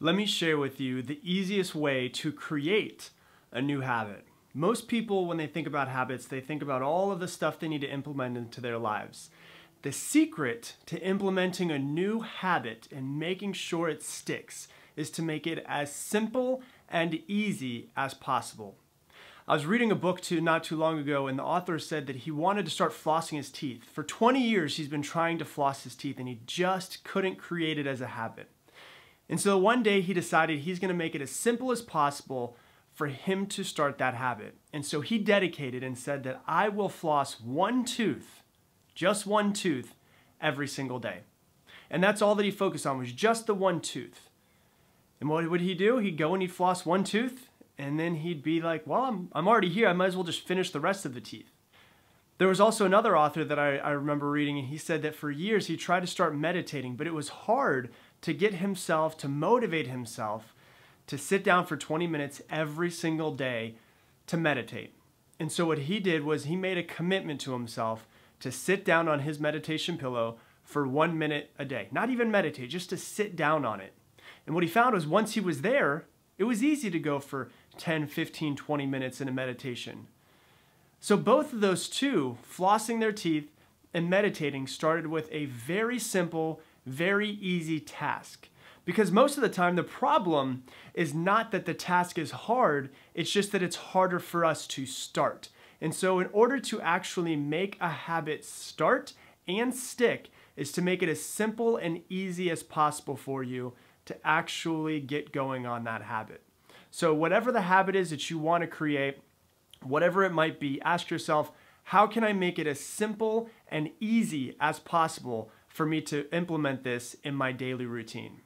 let me share with you the easiest way to create a new habit. Most people, when they think about habits, they think about all of the stuff they need to implement into their lives. The secret to implementing a new habit and making sure it sticks is to make it as simple and easy as possible. I was reading a book too not too long ago, and the author said that he wanted to start flossing his teeth. For 20 years, he's been trying to floss his teeth, and he just couldn't create it as a habit. And so one day he decided he's going to make it as simple as possible for him to start that habit. And so he dedicated and said that I will floss one tooth, just one tooth, every single day. And that's all that he focused on was just the one tooth. And what would he do? He'd go and he'd floss one tooth, and then he'd be like, well, I'm, I'm already here. I might as well just finish the rest of the teeth. There was also another author that I, I remember reading, and he said that for years he tried to start meditating, but it was hard to get himself, to motivate himself to sit down for 20 minutes every single day to meditate. And so what he did was he made a commitment to himself to sit down on his meditation pillow for one minute a day. Not even meditate, just to sit down on it. And what he found was once he was there, it was easy to go for 10, 15, 20 minutes in a meditation. So both of those two, flossing their teeth and meditating, started with a very simple, very easy task. Because most of the time, the problem is not that the task is hard, it's just that it's harder for us to start. And so, in order to actually make a habit start and stick, is to make it as simple and easy as possible for you to actually get going on that habit. So, whatever the habit is that you want to create, whatever it might be, ask yourself, how can I make it as simple and easy as possible for me to implement this in my daily routine.